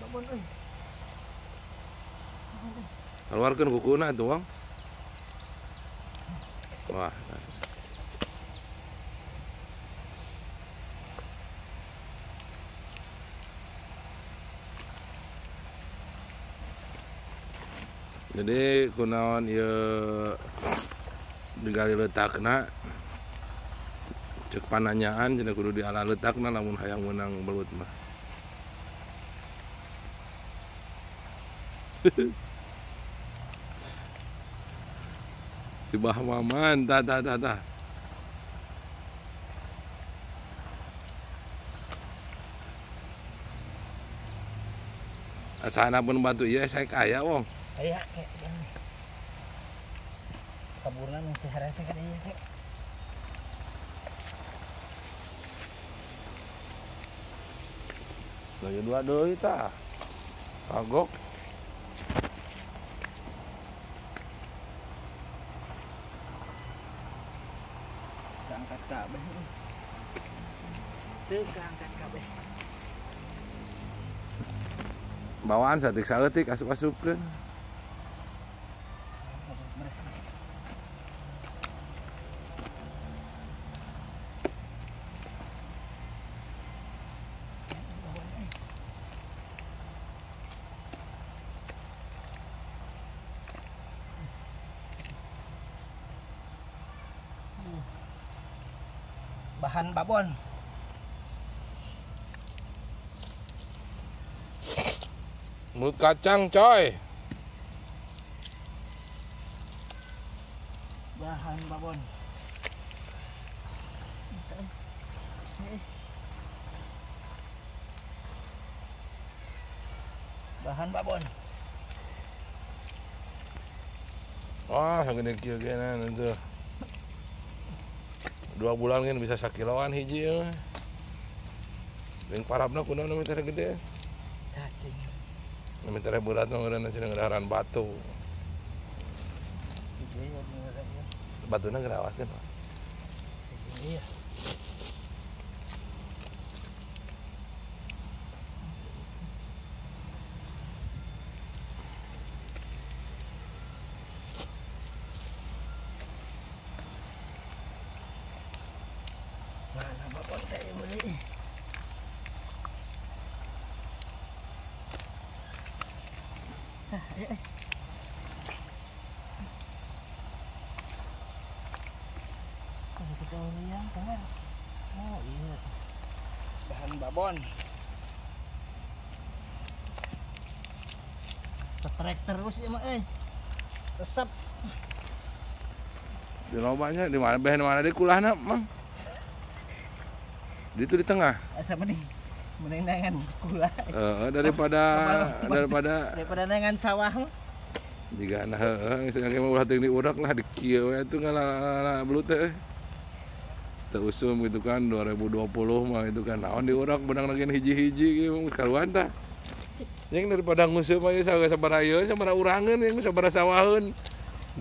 Babon euy. keluarkan kukuna tuh bang wah jadi kunaon ya digali letakna cek pananyaan jadi kudu diala letakna lamun hayang menang belut mah. Di bawah maman ta ta ta ta asana pun batu iya saya kaya wong Kayak gini. Kaburna mung teh harasa ka dieu ke. Lagi dua deui tah. Kagok. Keangkat kabeh. Teu keangkat kabeh. Bawaan satik saeutik asup-asupkeun. Bahan babon. Mulut kacang coy. Bahan babon. Bahan babon. Wah, segede kieu ge na itu. Dua bulan kan bisa sakiloan hiji ya. Yang parabna kunaon nu teh gede. Cacing. Nu teh berat ngaranna sih ngarahan batu. Iya. Batuna gerawas kan. Iya. Mana bapak saya beli? Ah, ayo, ayo. Ada kita yang kan? Oh iya. Bahan babon. Setrek terus ya mak eh. Resep. Di lobanya di mana behen mana di kulahna, Mang? Di itu di tengah. Asa mending mending nangan kula. Eh, daripada daripada Daripada nangan sawah jika nah misalnya ulah teuing di urak lah di kieu we itu ngalah belut teh. Teu usum gitu kan 2020 mah itu kan naon di urak benang lagi hiji-hiji gitu karuan tah. Yang daripada ngusum aja saga sabaraha ieu sabaraha urangan yang sabaraha sawaheun.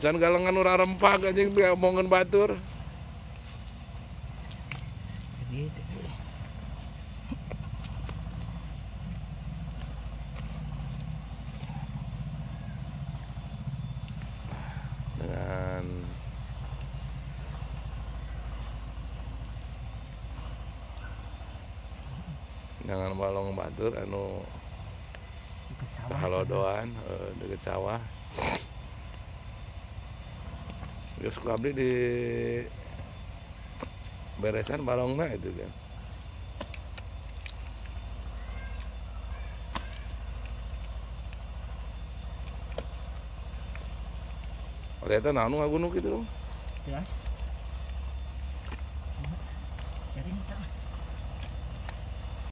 Can galengan urang rempak anjing omongan batur. Gitu. jangan balong batur anu kalau doan deket sawah eh, terus beli di beresan balongnya itu kan Oleh itu nanu gunung itu dong. Jelas. Jaring.